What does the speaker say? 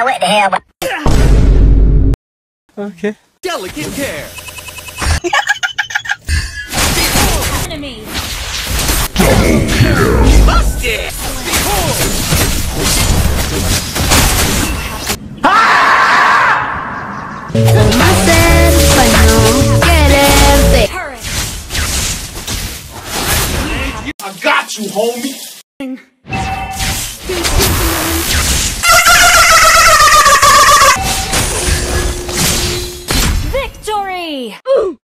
I went to hell. Okay. Delicate care. Enemy. Busted. hacer para no quererte. Turret. I got you, homie. Ooh.